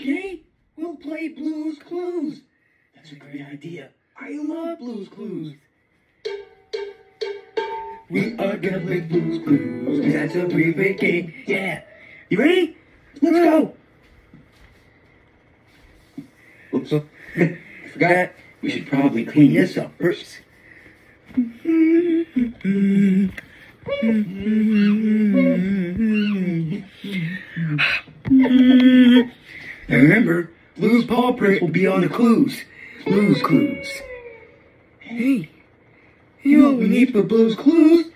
Okay, we'll play Blues Clues. That's a great idea. I love Blues Clues. We are gonna play Blues Clues. That's a pretty great game. Yeah. You ready? Let's go. Oops. Forgot. We should probably clean this up first. And remember, Blue's paw print will be on the clues. Blue's clues. Hey, you know what we need for Blue's clues?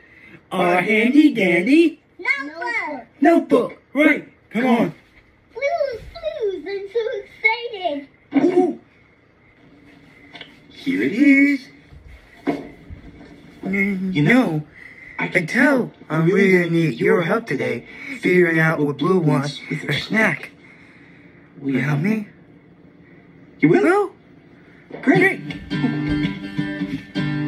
Our handy dandy Notebook! notebook. Right, come on. Blues, blues! I'm so excited! Ooh. Here it is. You know, I can tell I'm really gonna need your help today figuring out what Blue wants with her snack. Will you help me? You will? Great.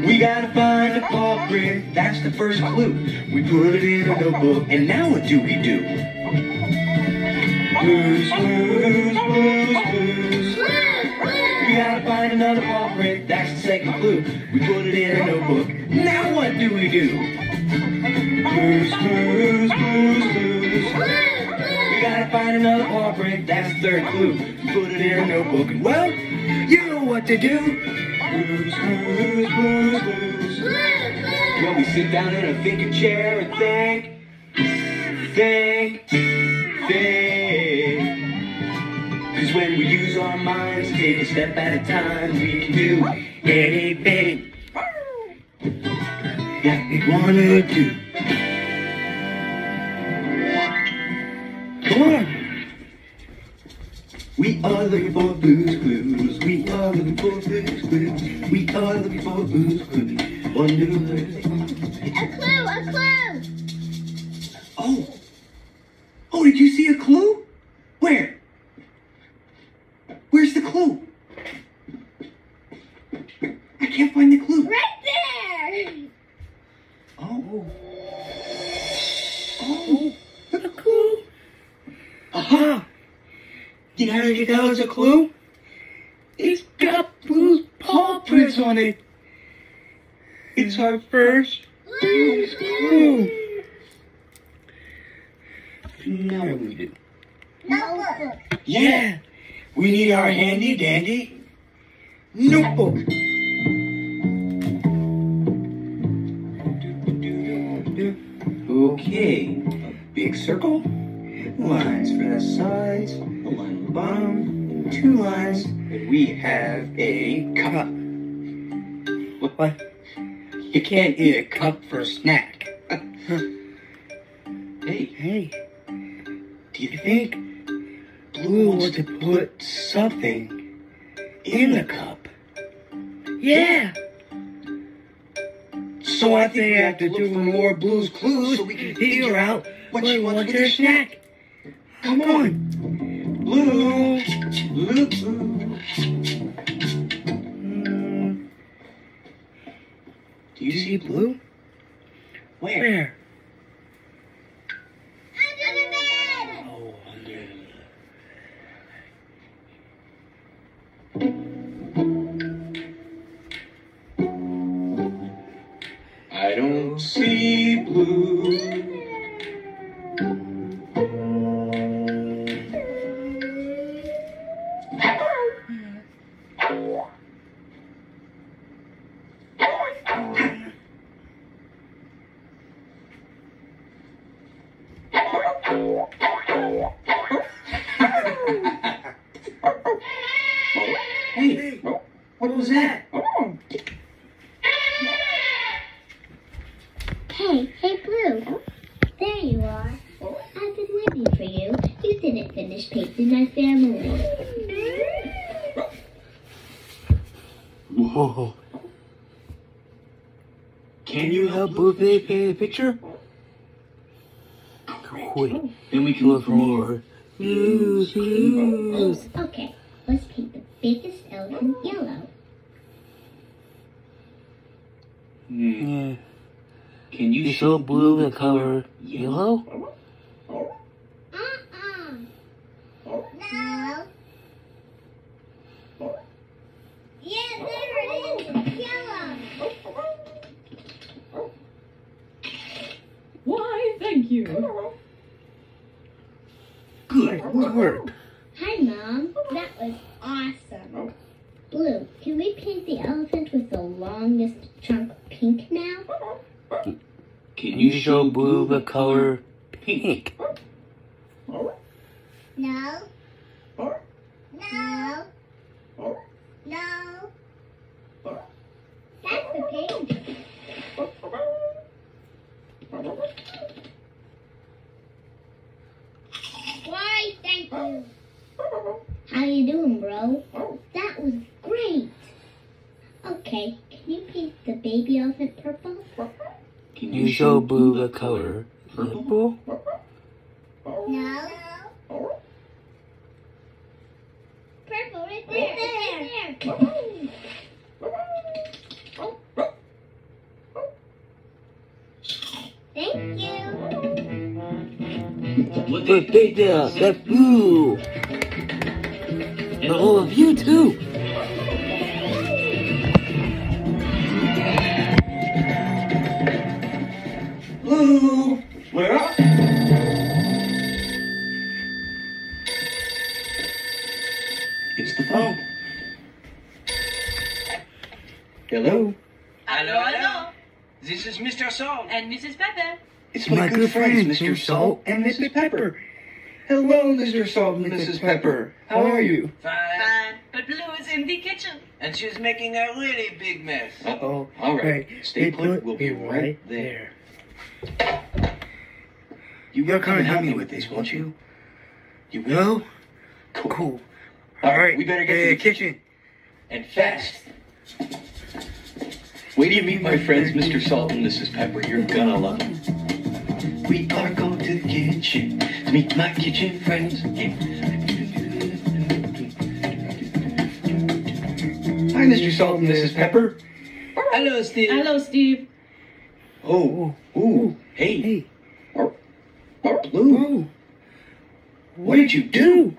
We gotta find a culprit, that's the first clue. We put it in a notebook, and now what do we do? Blues, blues, blues, blues. We gotta find another culprit, that's the second clue. We put it in a notebook, now what do we do? Blues, blues, blues, blues. Find another culprit, that's the third clue. Put it in a notebook, and well, you know what to do. Blues, blues, blues, blues. Well, we sit down in a thinking chair and think, think, think. Cause when we use our minds, take a step at a time, we can do anything that we wanna do. On. We are looking for blues clues. We are looking for blues clues. We are looking for blues clues. Where they A clue, a clue! Oh. Oh, did you see a clue? Where? Where's the clue? I can't find the clue. Right there! Oh. Aha. You know that was a clue? It's got Blue's paw prints on it. It's our first clue. Now what do we do? Notebook! Yeah, we need our handy dandy notebook. Okay, a big circle, lines for the sides, a line on the bottom, two lines, and we have a cup. What? what? You can't eat a cup for a snack. hey, hey, do you think Blue wants to put something in the cup. Yeah. So I think I have to do more Blue's Clues so we can figure out what she wants with her snack. Come on. Blue. Blue. Blue. Do you see Blue? Where? Under Can you help Blue paint a picture? Quick. Then we can look for more. Blues, blues. Okay, let's paint the biggest elephant yellow. Hmm. Yeah. Can you show blue the color yellow? Uh-uh. No. it. Good work. Hi, Mom. That was awesome. Blue, can we paint the elephant with the longest chunk pink now? Can you show Blue the color pink? No. No. No. That's the pink. Why, thank you. How you doing, bro? That was great. Okay, can you paint the baby elephant purple? Can you show Blue the color purple? No. Purple right there. Right there. Thank you. Look, big deal. That's Blue. And all of you too. And Mrs. Pepper. It's my, good friends, Mr. Salt and Mrs. Pepper. Hello, Mr. Salt and Mrs. Pepper. How are you? Fine. Fine. But Blue is in the kitchen. And she's making a really big mess. Uh-oh. All right. Stay put. We'll be right there. You will come and help me with this, won't you? You will? No? Cool. Cool. All right, we better get to the kitchen. And fast. Wait till you meet my friends, Mr. Salt and Mrs. Pepper. You're gonna love them. We are going to the kitchen to meet my kitchen friends. Hi, Mr. Salt and Mrs. Pepper. Hello, Steve. Hello, Steve. Oh, ooh, hey. Hey. Blue, Blue. What did you do?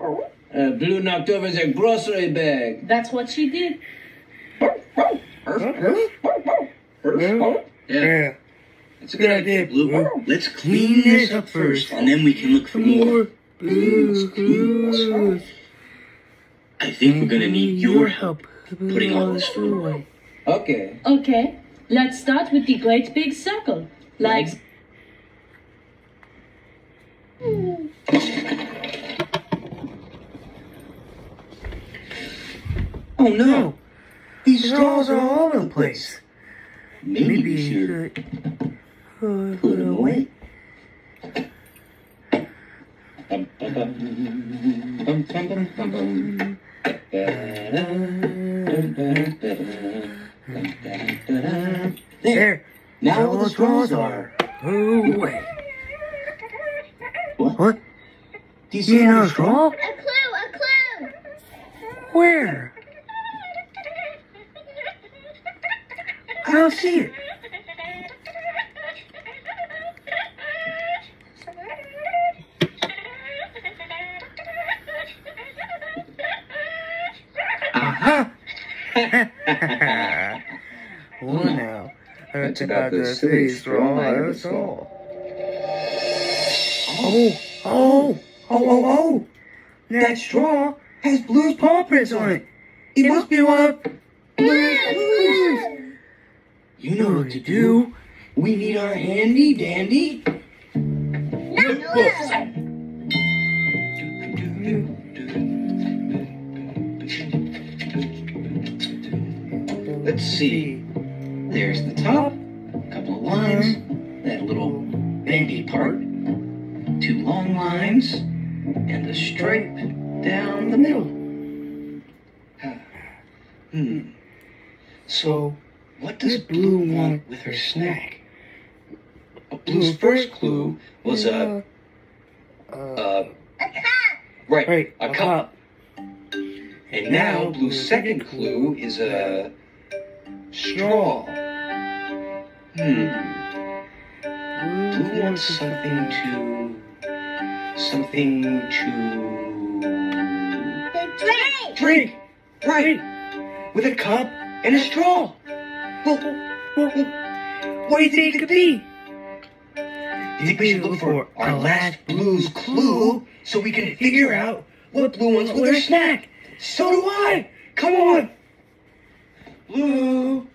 uh, Blue knocked over the grocery bag. That's what she did. Huh? Yeah, Yeah. it's a Good idea, Blue. Let's clean this up first, and then we can look for more. Blues Clues. I think we're gonna need your help. putting all this food away. Okay. Okay, let's start with the great big circle. Like, Oh no. These straws are all over the place. Maybe, Maybe you should should put them away. There. There. Now all all the the straws straws are. away. What? What? Do you You see know another straw? A clue, a clue. Where? I don't see it. Aha! well now, that's about the silliest straw I ever saw. Oh, oh, oh, oh, oh! That straw has Blue's paw prints on it. It must be one of Blue's. You know what to do. We need our handy dandy. Notebooks. Let's see. There's the top, snack? Blue's first clue was a, Uh, uh, A cup. right, right, a cup. And now Blue's second clue is a straw. Hmm. Blue wants something to. something to. Drink. drink! Right! With a cup and a straw! Well, What do you think it could be? I think we should look for our last Blue's clue so we can figure out what Blue wants with her snack. So do I. Come on. Blue.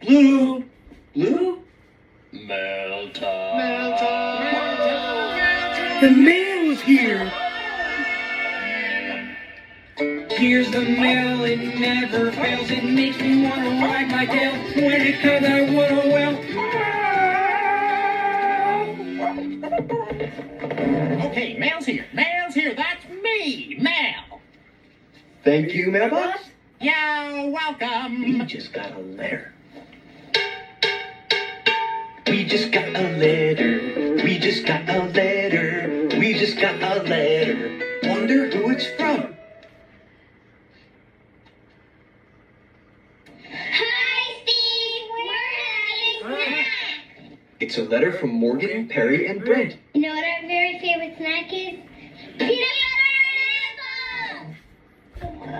Blue. Blue? Mail time. The mail's here. Here's the mail, it never fails. It makes me want to wag my tail. When it comes, I want to well. Okay, Mail's here. Mail's here. That's me, Mail. Thank you, mailbox. Yeah, We welcome. We just got a letter. We just got a letter. We just got a letter. We just got a letter. It's a letter from Morgan, Perry, and Brent. You know what our very favorite snack is? Peanut butter and apple.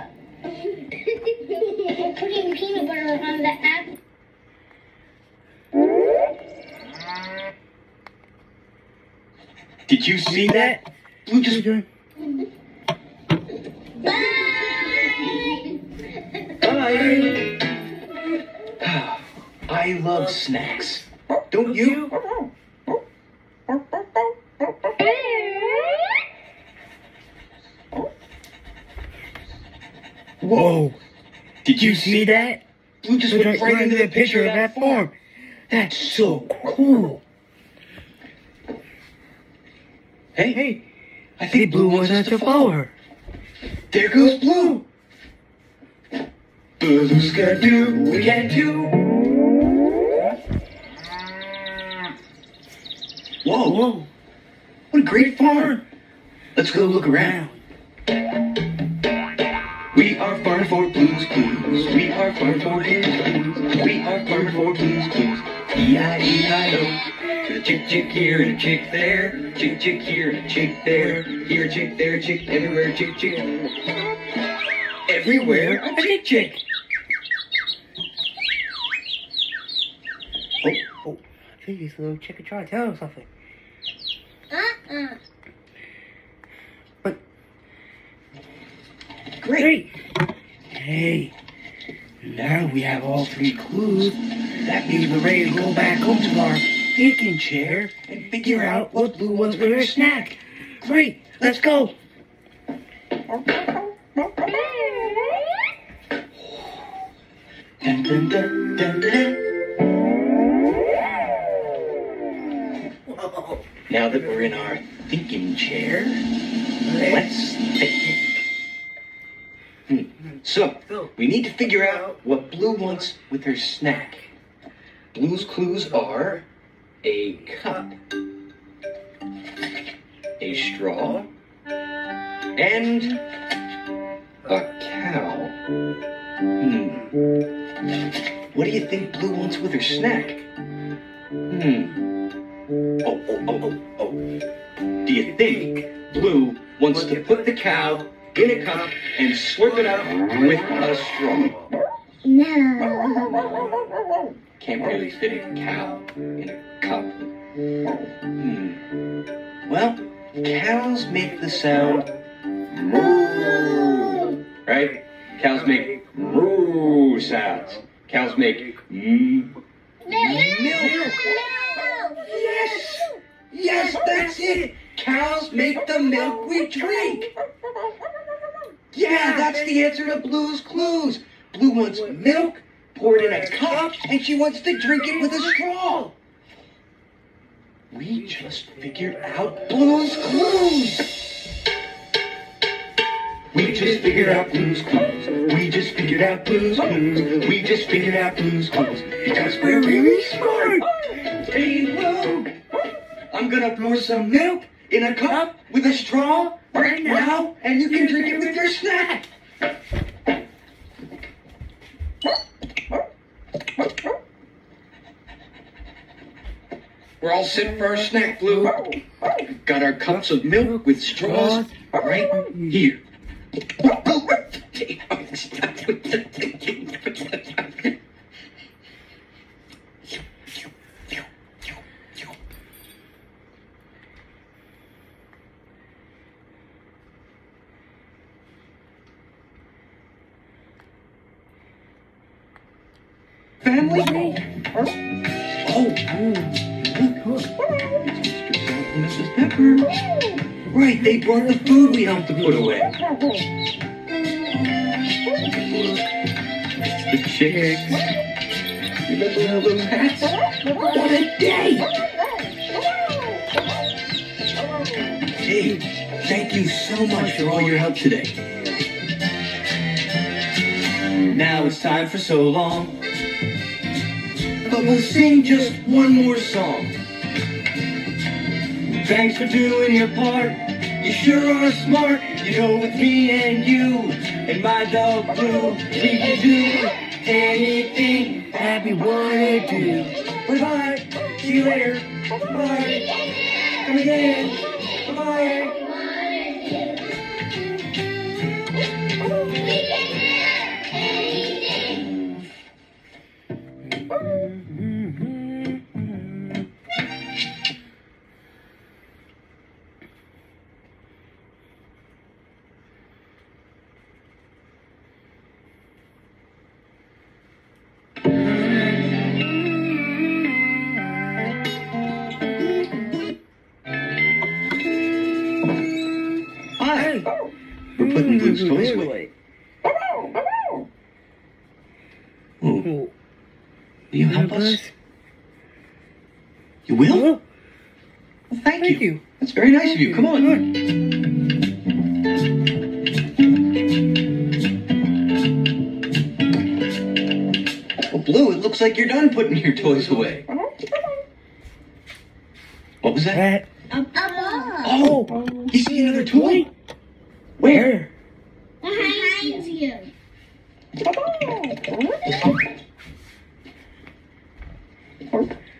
Putting peanut butter on the apple. Did you see that? Blue just. Bye. Bye. I love snacks. Don't you? Whoa. Did you see that? Blue just went right into the picture of that farm. That's so cool. Hey, hey. I think Blue wants us to follow her. There goes Blue. Blue's gonna do what we can do. Whoa, whoa. What a great farm. Let's go look around. We are farming for blues clues. We are farming for blues clues. We are farming for blues clues. E-I-E-I-O. A chick, chick here and a chick there. Chick, chick here and a chick there. Here, chick, there, chick, everywhere, chick, chick. Everywhere, a chick, chick. Oh, oh. This little chicken trying to tell something. Uh-uh. But great. Hey, now we have all three clues. That means we're ready to go back home to our thinking chair and figure out what Blue wants for her snack. Great, let's go. Dun, dun, dun, Now that we're in our thinking chair, let's think. Hmm. So, we need to figure out what Blue wants with her snack. Blue's clues are a cup, a straw, and a cow. Hmm. What do you think Blue wants with her snack? Hmm. Oh, oh, oh, oh, oh. Do you think Blue wants to put the cow in a cup and slurp it up with a straw? No. Can't really fit a cow in a cup. Hmm. Well, cows make the sound moo. Right? Cows make moo sounds. Cows make mm. Milk. Yes! Yes, that's it! Cows make the milk we drink! Yeah, that's the answer to Blue's Clues! Blue wants milk poured in a cup, and she wants to drink it with a straw! We just figured out Blue's Clues! We just figured out Blue's Clues. We just figured out Blue's Clues. We just figured out Blue's Clues. Because we're really smart! I'm gonna pour some milk in a cup with a straw right now, and you can drink it with your snack. We're all set for our snack, Blue. Got our cups of milk with straws right here. Family? Oh, look. Mr. Salt Mrs. Pepper. Right, they brought the food we have to put away. It's the chicks. Remember all those hats? What a day! Hey, thank you so much for all your help today. Now it's time for so long. But we'll sing just one more song. Thanks for doing your part. You sure are smart. You know, with me and you and my dog Blue, we can do anything that we want to do. Bye bye. See you later. Bye. Come again. We're putting Blue's toys away. Oh. Will you help us? You will? Well, thank, you. That's very nice of you. Come on. Well, Blue, it looks like you're done putting your toys away. What was that? A ball. Oh, you see another toy? Where?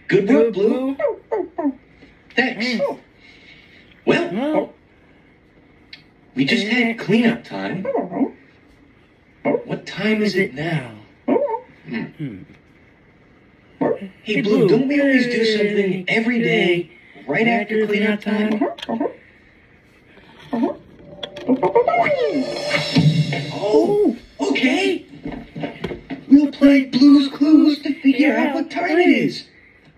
Good work, Blue. Thanks. Mm. Well, mm. we just had mm. cleanup time. What time is it now? Hmm. Hey, Blue, don't we always do something every day right after cleanup time? Uh-huh. Uh-huh. Oh, okay. We'll play Blue's Clues to figure out what time it is.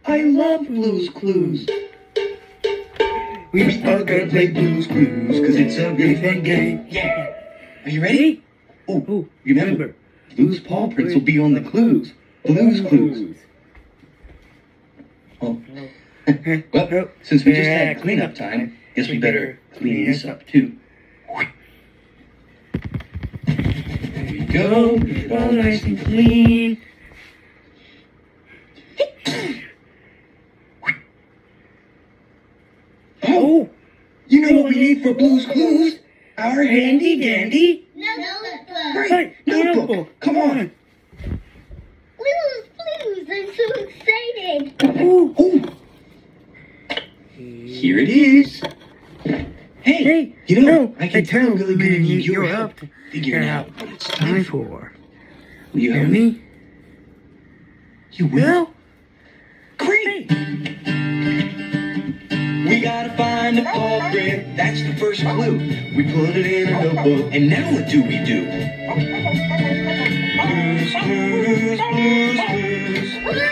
I love Blue's Clues. We are gonna play Blue's Clues because it's a really fun game. Yeah. Are you ready? Oh, remember, Blue's paw prints will be on the clues. Blue's Clues. Oh. well, since we just had cleanup time, guess we better clean this up too. There we go. Get it all nice and clean. Oh, you know what we need for Blue's Clues? Our handy dandy. Notebook. Right, notebook. Come on. Blues, blues. I'm so excited. Ooh, ooh. Here it is. Hey, you know, I can tell really gonna need your help figuring out what it's time for. Will you help me? You will? Great! We gotta find the culprit. That's the first clue. We put it in a notebook. And now what do we do? Blues, blues, blues, blues.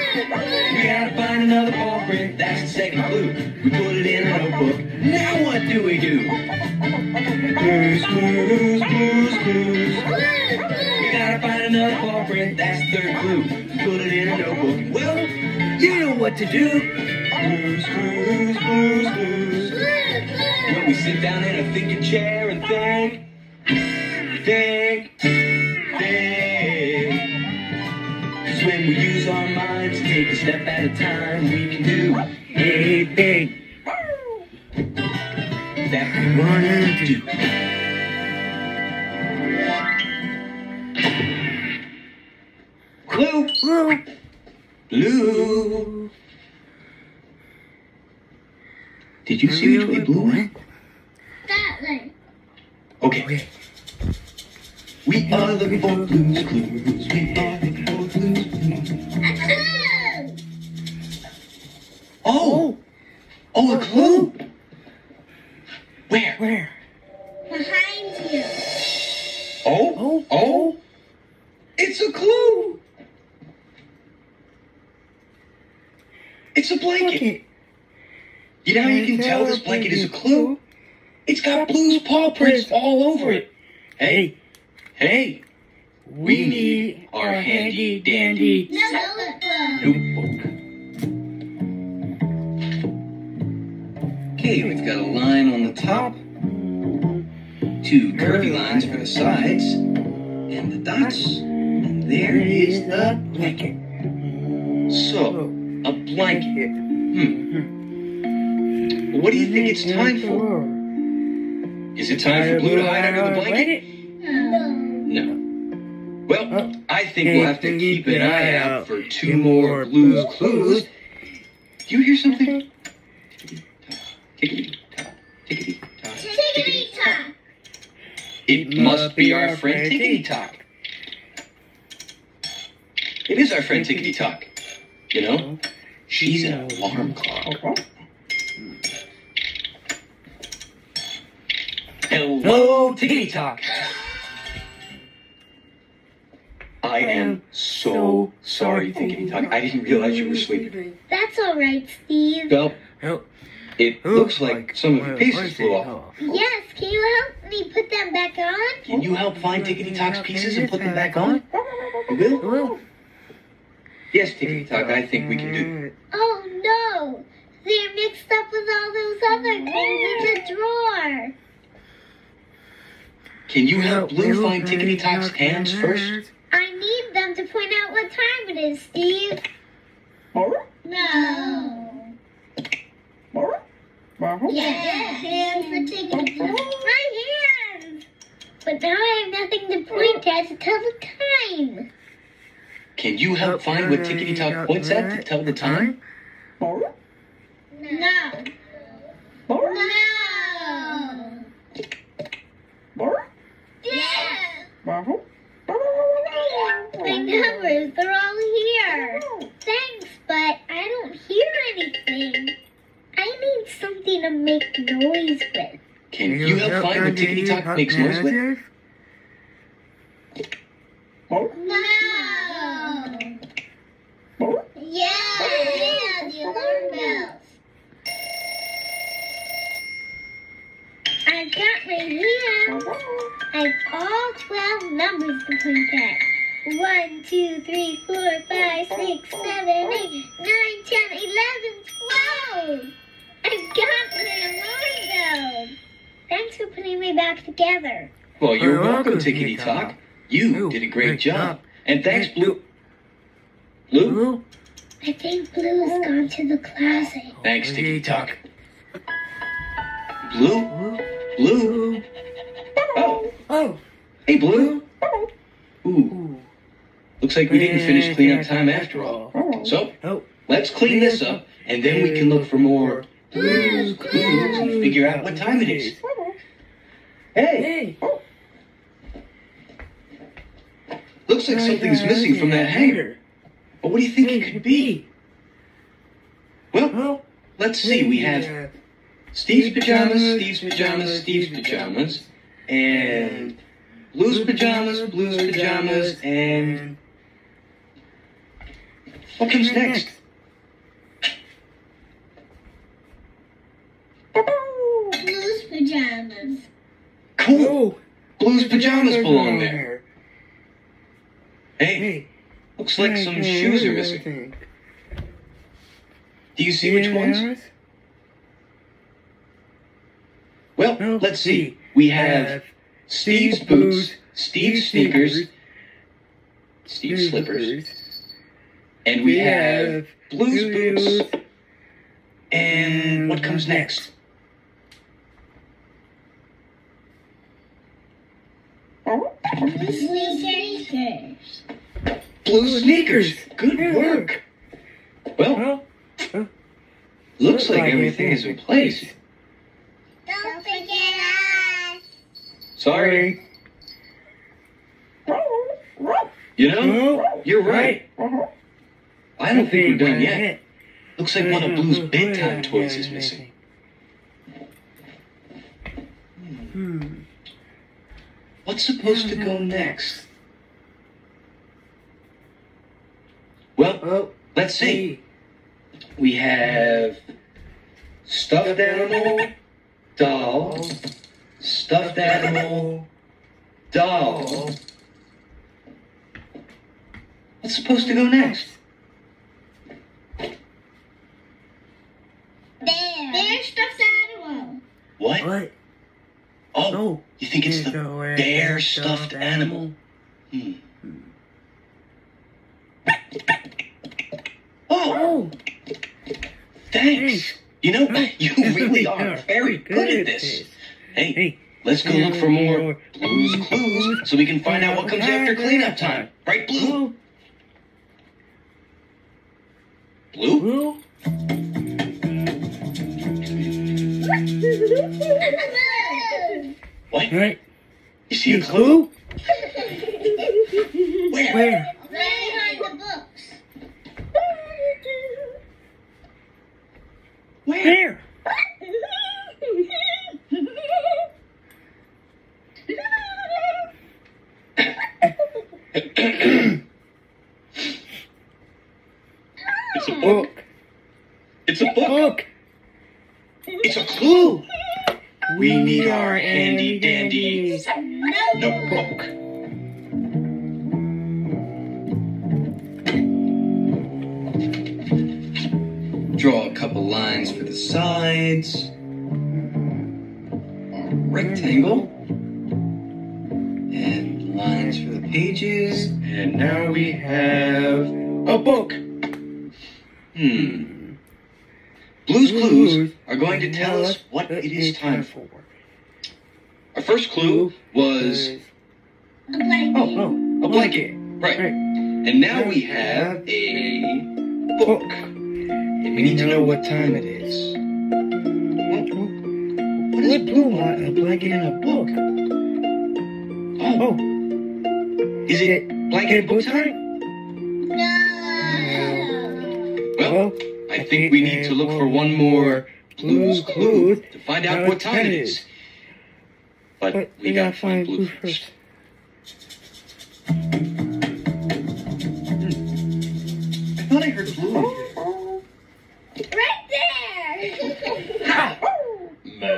We gotta find another culprit. That's the second clue. We put it in a notebook. Now what do we do? Blues, blues, blues, blues. We gotta find another culprit. That's the third clue. Put it in a notebook. Well, you know what to do. Blues, blues, blues, blues. When we sit down in a thinking chair and think, think, think. Cause when we use our minds, take a step at a time, we can do anything that we wanna do. Clue, Well, blue. Did you see which way blue went? That way. Okay. We are looking for blues clues. We are looking for blues clues. Oh, Oh, a clue? Where? where? Behind you. Oh, oh, oh, oh. it's a clue. It's a blanket. You know how you can tell this blanket is a clue? It's got Blue's paw prints all over it. Hey, hey, we need our handy dandy notebook. Okay, we've got a line on the top, two curvy lines for the sides, and the dots, and there is the blanket. So, a blanket. Hmm. What do you think it's time for? Is it time for Blue to hide under the blanket? No. Well, I think we'll have to keep an eye out for two more Blue's clues. Do you hear something? Tickety tock, tickety tock, tickety Tickety-tock. It must be our friend Tickety Tock. It is our friend Tickety Tock. You know, she's an alarm clock. Hello, Tickety Tock. I am so sorry, Tickety Tock. I didn't realize you were sleeping. That's all right, Steve. Well, it looks like some of the pieces flew off. Yes, can you help me put them back on? Can you help find Tickety Tock's pieces and put them back on? You will? Yes, Tickety Tock, I think we can do it. Oh no! They're mixed up with all those other things in the drawer. Can you help Blue find Tickety Tock's hands first? I need them to point out what time it is, Steve. No. Yeah, hands for tickety My hands! But now I have nothing to point at to tell the time. Can you help find what Tickety Tock points at to tell the time? No. No. Yes. My numbers, they're all here. Thanks, but I don't hear anything. I need something to make noise with. Can you help find what Tickety Tock makes noise with? No. Yeah, yeah, the alarm bells. I've got my hand. Uh-huh. I've all 12 numbers to point at. 1, 2, 3, 4, 5, 6, 7, 8, 9, 10, 11, 12. I've got my alarm bells. Thanks for putting me back together. Well, you're welcome, Tickety Tock. You did a great job. And thanks, Blue. Blue? I think Blue has gone to the closet. Thanks, Tickety Tock. Blue? Blue? Oh, Oh, hey, Blue. Ooh. Looks like we didn't finish cleanup time after all. So, oh, let's clean this up, and then we can look for more Blue's clues and figure out what time it is. Hey, hey, looks like something's missing from that hanger. But what do you think it could be? Well, Well, let's see. We have Steve's pajamas, Steve's pajamas, Steve's pajamas, and Blue's pajamas, Blue's pajamas, and what comes next? Blue's pajamas. Cool. Blue's pajamas belong there. Hey, Hey, looks like some shoes are missing. Do you see which ones? Well, let's see. We have Steve's boots, Steve's sneakers, Steve's slippers, and we have Blue's boots. And what comes next? Blue's sneakers. Blue sneakers. Good work. Well, Well, looks like everything is in place. Don't forget us. Sorry. You know, you're right. I don't think we're done yet. Looks like one of Blue's bedtime toys is missing. Hmm. What's supposed to go next? Well, Oh, let's see. we have stuffed animal, doll, stuffed animal, doll. What's supposed to go next? Bear. Bear stuffed animal. What? What? Oh, Oh, you think it's the bear bear stuffed animal? Hmm. Oh, Oh, thanks. You know, you really are very good at this. Hey, Hey, let's go look for more Blue's Clues so we can find out what comes after cleanup time. Right, Blue? blue, Blue? blue. What? Right. You see a clue? Where? I think we need to look for one more Blue's Clue to find out what time it is. But but we gotta find Blue first. Hmm. I thought I heard Blue. Right there. The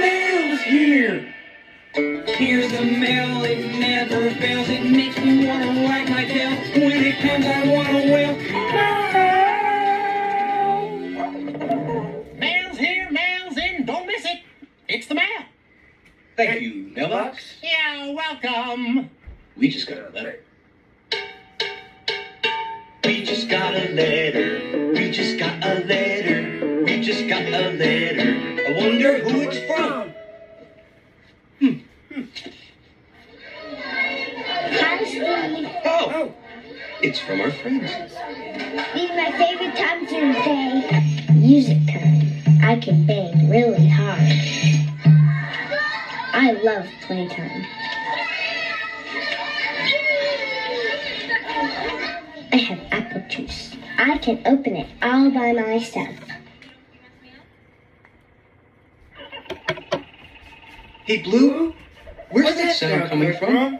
mail's here! Here's the mail, it never fails. It makes me wanna Thank you, mailbox. Yeah, welcome. We just got a letter. We just got a letter. We just got a letter. We just got a letter. I wonder who it's from. Hi, Steve. Oh, it's from our friends. These are my favorite times of the day. Music time. I can bang really hard. I love playtime. I have apple juice. I can open it all by myself. Hey, Blue, where's that sound coming from?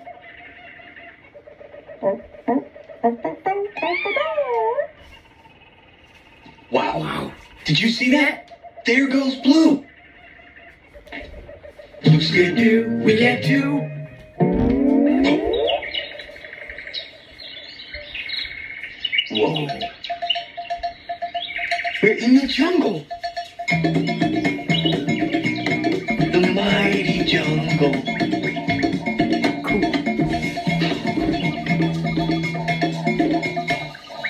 Wow. wow. Did you see that? There goes Blue. Blue do, we get two. Whoa. We're in the jungle. The mighty jungle. Cool.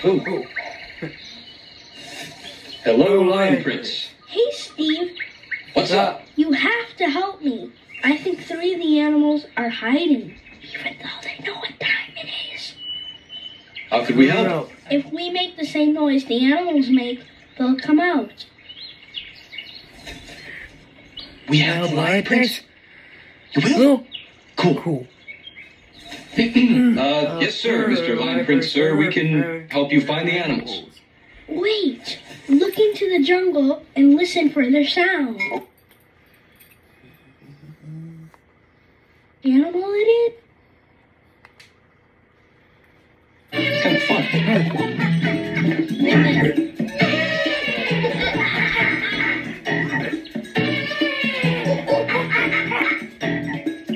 Oh. Hello, Lion Prince. The animals make, they'll come out. We have the Lion Prince. You will? Blue. Cool. Cool. Uh, yes, sir, Mr. Lion Prince, sir. We can help you find the animals. Wait, look into the jungle and listen for their sound. Animal idiot? It's kind of fun.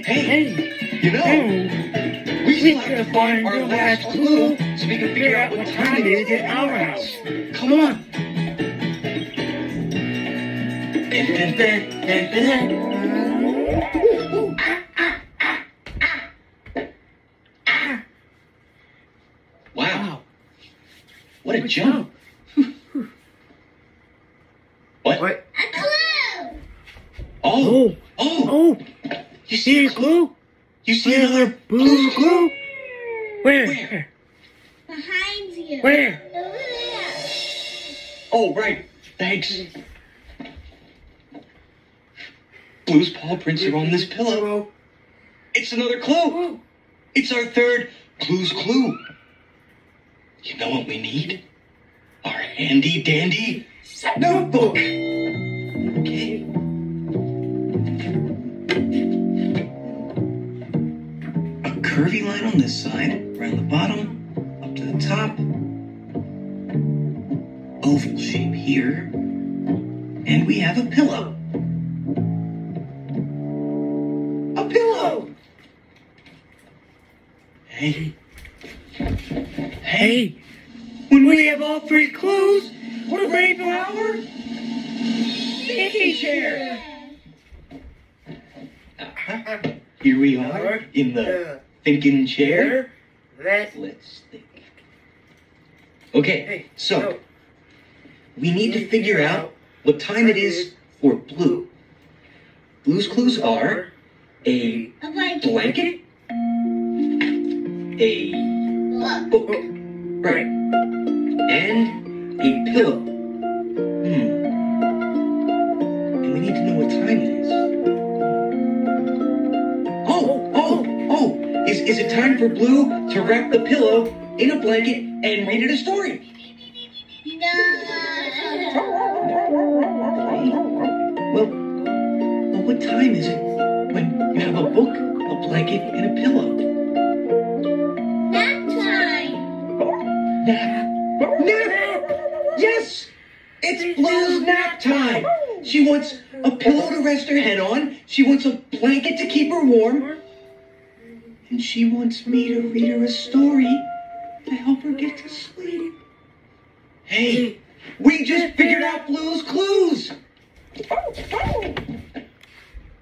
Hey, you know, we still have to find our last clue so we can figure out what time it is at our house. Come on. What. What? What? A clue! Oh. Oh. Oh, oh. You see a clue? You see another blue clue? Where? Where? Behind you. Where? Over there. Oh, right. Thanks. Blue's paw prints are on this pillow. It's another clue. Oh. It's our third Clue's Clue. You know what we need? Our handy dandy notebook. Okay. A curvy line on this side, around the bottom, up to the top. Oval shape here. And we have a pillow. A pillow! Hey. Hey, when we have all three clues, we're ready for our thinking chair. Here we are in the thinking chair. Let's Let's think. Okay, so we need to figure out what time it is for blue. Blue's clues are a A blanket. blanket, a Look. book, right, and a pillow. Hmm. And we need to know what time it is. Oh, oh, oh! Is, is it time for Blue to wrap the pillow in a blanket and read it a story? Well, well, what time is it when you have a book, a blanket, and a pillow? Nap time. Nap. Nap! Yes! It's Blue's nap time! She wants a pillow to rest her head on, she wants a blanket to keep her warm, and she wants me to read her a story to help her get to sleep. Hey, we just figured out Blue's clues!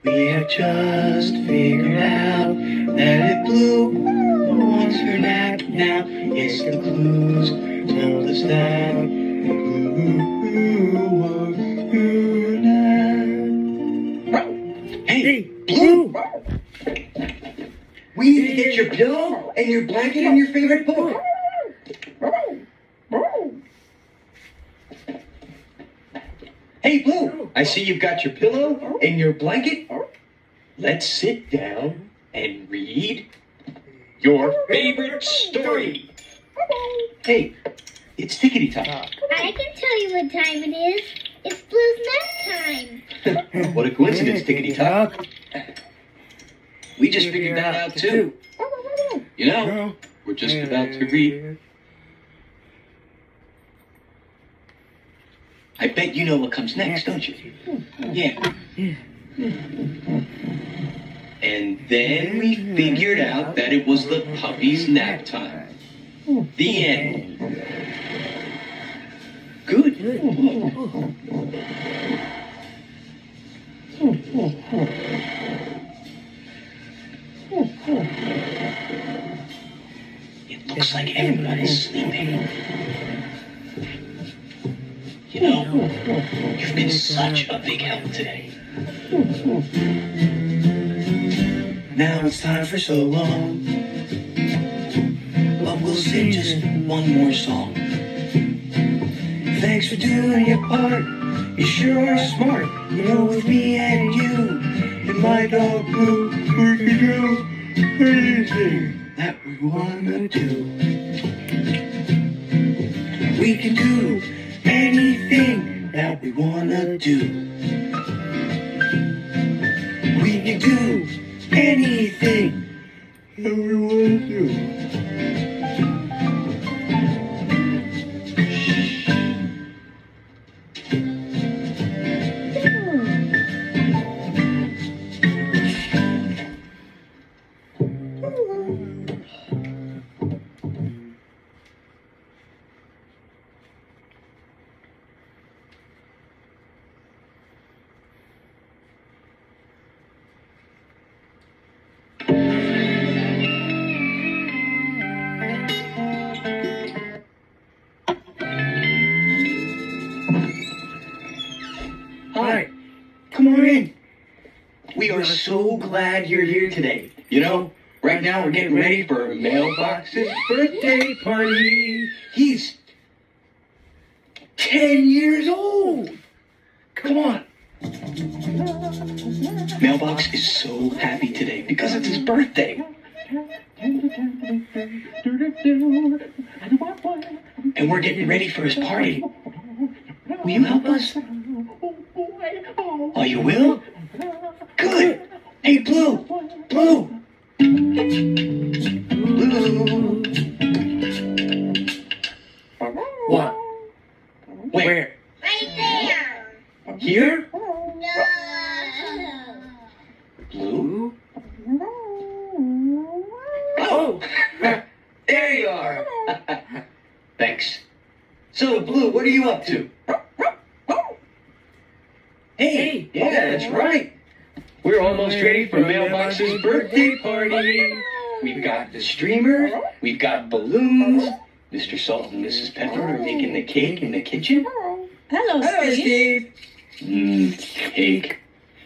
We have just figured out that if Blue wants her nap now, it's the clues tell us that Blue wants her nap. Hey, Blue! We need to get your pillow and your blanket and your favorite book. Hey, Blue, I see you've got your pillow and your blanket. Let's sit down and read your favorite story. Hey, it's Tickety Tock. Uh, I can tell you what time it is. It's Blue's nap time. what a coincidence, Tickety Tock. We just figured that out too. You know, we're just about to read. I bet you know what comes next, don't you? Yeah. And then we figured out that it was the puppy's nap time. The end. Good. It looks like everybody's sleeping. You know, you've been such a big help today. Now it's time for so long. Sing just one more song. Thanks for doing your part. You sure are smart. You know, with me and you and my dog Blue, we can do anything that we wanna do. We can do anything that we wanna do. We can do anything that we wanna do. Are so glad you're here today. You know, right now we're getting ready for Mailbox's birthday party. He's 10 years old. Come on. Mailbox is so happy today because it's his birthday. And we're getting ready for his party. Will you help us? Oh, oh you will? Good. Hey, Blue. Blue. Blue. What? Where? Right there. Here? No. Blue? Oh, there you are. Thanks. So, Blue, what are you up to? Hey, yeah, that's right. We're almost ready for Mailbox's birthday party. We've got the streamer, we've got balloons. Mr. Salt and Mrs. Pepper are making the cake in the kitchen. Hello, Steve. Mmm, cake.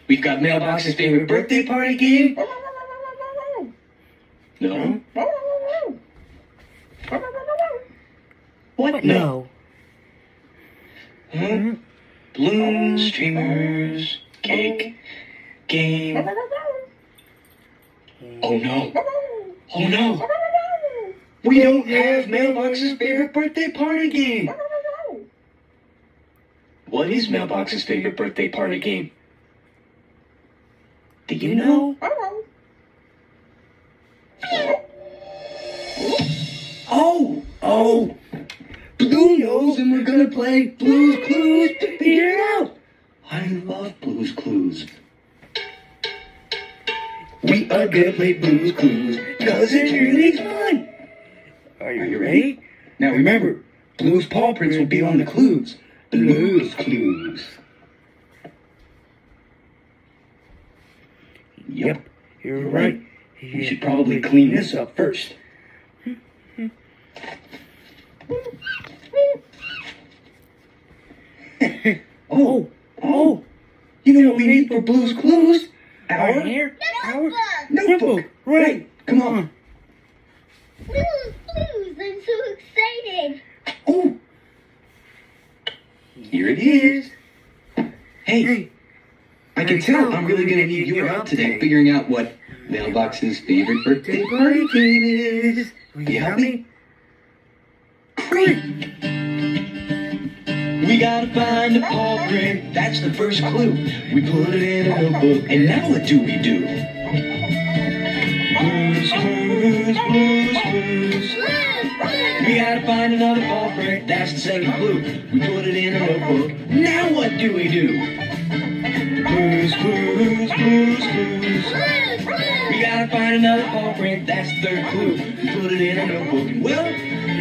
We've got Mailbox's favorite birthday party game. No? What? No. Huh? Balloons, streamers, cake, game. Oh, oh no. Oh no. We don't have Mailbox's favorite birthday party game. What is Mailbox's favorite birthday party game? Do you know? Oh, oh. Blue knows and we're gonna play Blue's Clues to figure it out. I love Blue's Clues. We are gonna play Blue's Clues because it's really fun. Are you ready? Now remember, Blue's paw prints will be on the clues. Blue's Clues. Yep, you're right. We should probably clean this up first. oh, oh, you know what we need for Blue's Clues? Our Notebook. notebook. Right, come on. Blues, blues. I'm so excited. Oh, here it is. Hey, I can tell I'm really gonna need your help today figuring out what Mailbox's favorite birthday party game is. Will you help me? Great. We gotta find the paw print. That's the first clue. We put it in a notebook, and now what do we do? Gotta find another paw print. That's the second clue. We put it in a notebook. Now what do we do? Blues, blues. Blues, blues. We gotta find another paw print. That's the third clue. We put it in a notebook. Well,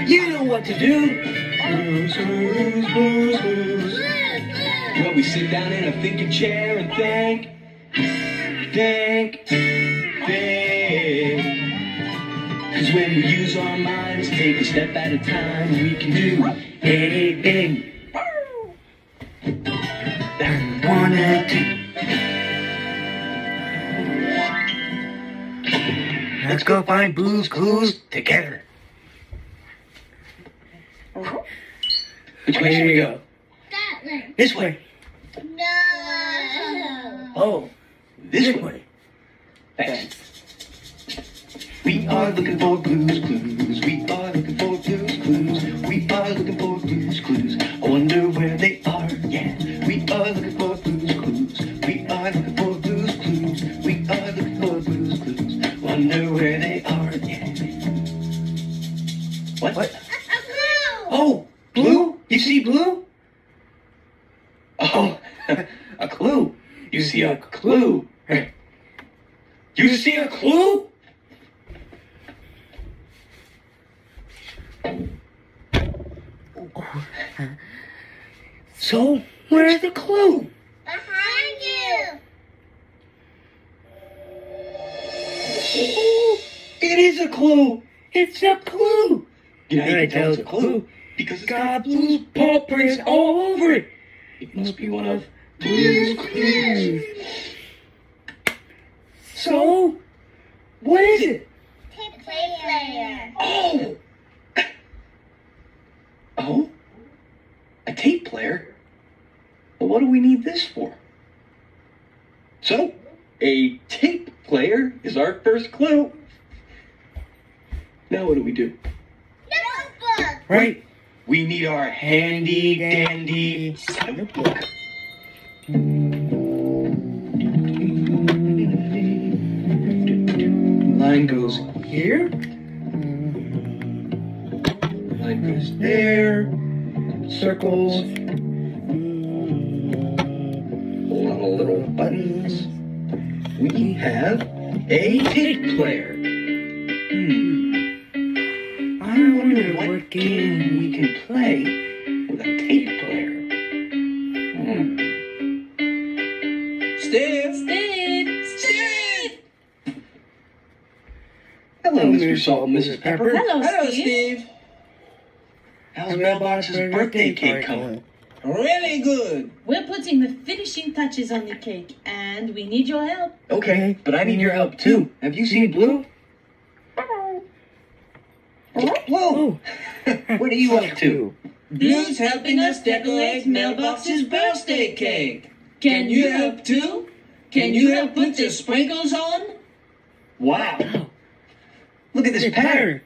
you know what to do. Blues, blues. Blues, blues. Well, we sit down in a thinking chair and think, think, think. Cause when we use our minds, take a step at a time, we can do anything. That wanna do. Let's go find Blue's Clues together. Which way should we go? That way. This way. No. Oh, this way. Thanks. Are looking for blues clues. We except Clue. Yeah, and I tell it's Clue because it's got, blue paw prints all over it. It must be one of Blue's clues. So, what is it? Tape player. Oh. Oh. A tape player. But what do we need this for? So, a tape player is our first clue. Now what do we do? Notebook. Right. We need our handy dandy notebook. Line goes here. Line goes there. Circles. A lot of little buttons. We have a tape player. Game we can play with a tape player. Hmm. Steve! Steve! Steve! Hello, Mr. Salt and Mrs. Pepper. Hello, Hello, Steve. Steve. How's Mailbox's birthday cake coming? Really good. We're putting the finishing touches on the cake, and we need your help. Okay, but I need your help too. Have you seen Blue? Whoa! what are you up to? Blue's helping us decorate Mailbox's birthday cake. Can you help too? Can you help put the sprinkles on? Wow! Look at this pattern.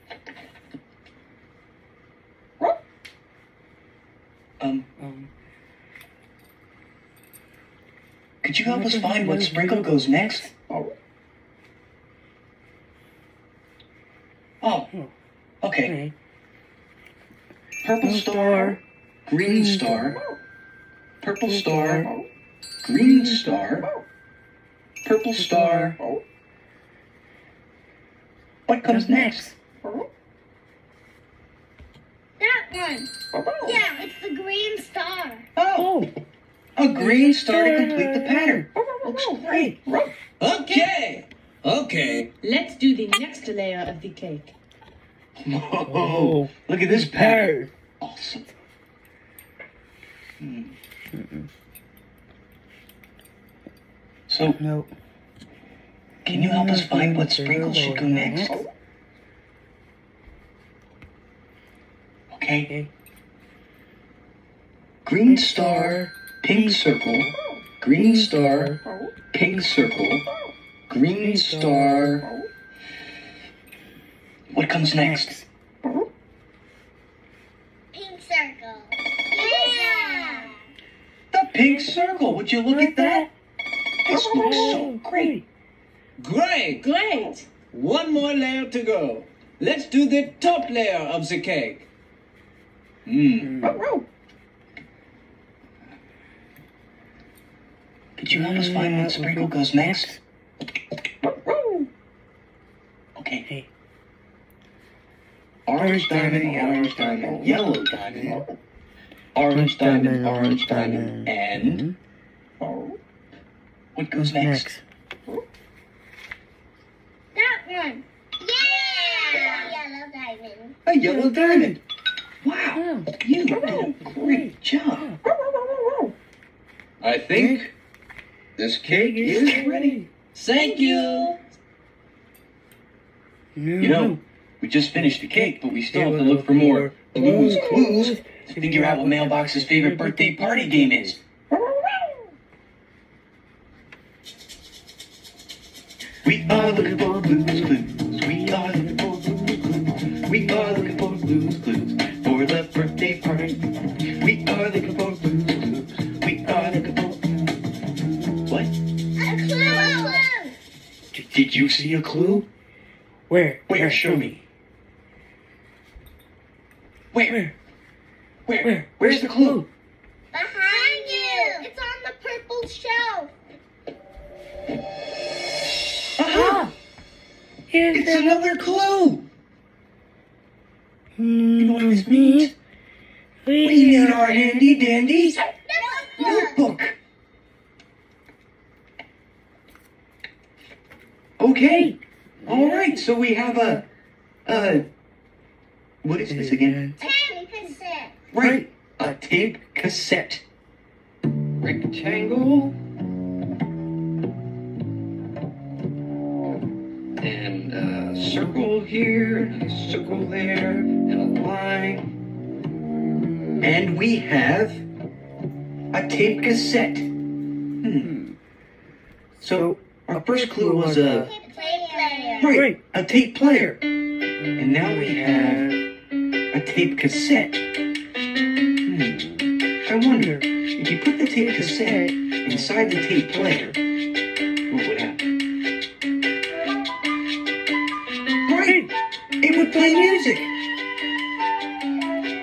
Um, Um, could you help us find what sprinkle goes next? Oh. Oh. Okay. okay. Purple star, green star, purple star, green star, purple star. What comes next? That one. Oh. Yeah, it's the green star. Oh, oh. a green star to complete the pattern. Looks great. Okay. Okay. Let's do the next layer of the cake. Whoa! Look at this pattern. Awesome. Hmm. So, No. can you help us find what sprinkles should go next? Okay. Green star, pink circle, green star, pink circle, green star. What comes next? Pink circle. Yeah. The pink circle. Would you look at that? This looks so great. Great. Great! One more layer to go. Let's do the top layer of the cake. Hmm. Could you help us find what sprinkle goes next? Okay. Hey. Orange diamond, orange diamond, yellow diamond. Orange diamond, orange diamond, and what goes next? That one. Yeah. Yellow diamond. A yellow diamond. Wow, you did a great job. I think this cake is ready. Thank you. You know, we just finished the cake, but we still have to look for more Blue's Clues to figure out what Mailbox's favorite birthday party game is. We are looking for Blue's Clues. We are looking for Blue's Clues. We are looking for Blue's Clues for the birthday party. We are looking for Blue's Clues. We are looking for. What? A clue. Did you see a clue? Where? Where? Show me. Where? Where? Where? Where's the clue? Behind you. It's on the purple shelf. Aha! Here's It's another clue! You know what this means? We need our handy dandy Notebook. notebook. Okay. All right. So we have a, uh, what is this again? Ten percent. Right. A tape cassette. Rectangle. And a circle here, and a circle there, and a line. And we have a tape cassette. Hmm. So our first clue was a Play player. right, a tape player, and now we have a tape cassette. Hmm. I wonder if you put the tape cassette inside the tape player, what would happen? Right, it would play music.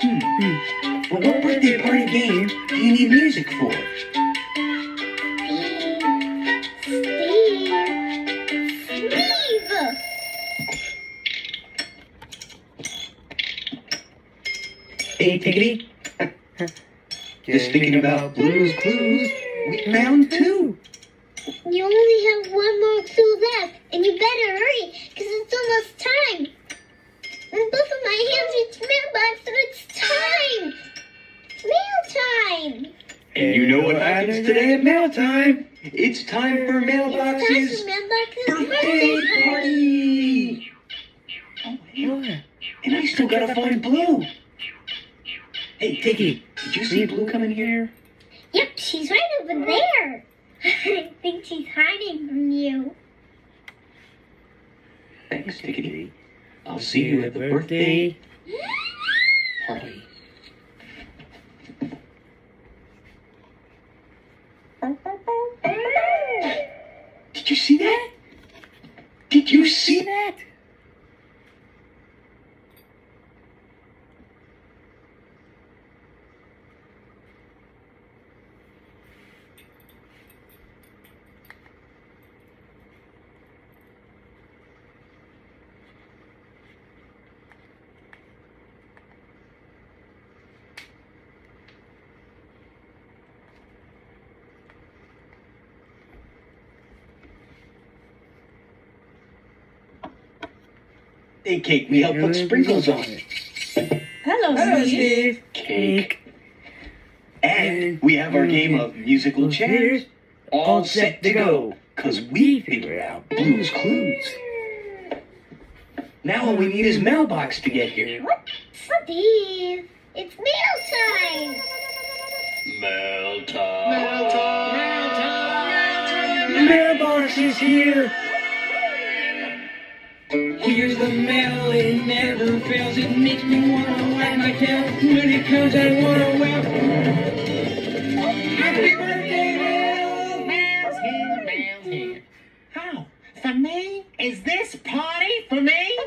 Hmm. Well, what birthday party game do you need music for? Hey, Tickety. Just thinking about Blue's Clues, we found two. You only have one more clue left, and you better hurry, because it's almost time. And both of my hands reach mailbox, so it's time. Mail time. And you know what happens today at mail time? It's time for It's Mailbox's time for mailbox's birthday birthday party. Oh, yeah. And I still gotta find Blue. Hey, Tiggy, did you see Blue coming here? Yep, she's right over there. I think she's hiding from you. Thanks, Tickety. I'll see you at the birthday party. Did you see that? Did you see that? Hey, Cake, me help put sprinkles on it. Hello, Steve. Cake. And we have our game of musical chairs all set to go. Cause we figured out Blue's Clues. Now all we need is mailbox to get here. Steve, it's mail time. mail time. Mail time. Mailbox is here. Here's the mail, it never fails. It makes me wanna wag my tail. When it comes, I wanna wail. Happy birthday, mail! Mail's here, mail's here. For me? Is this party for me?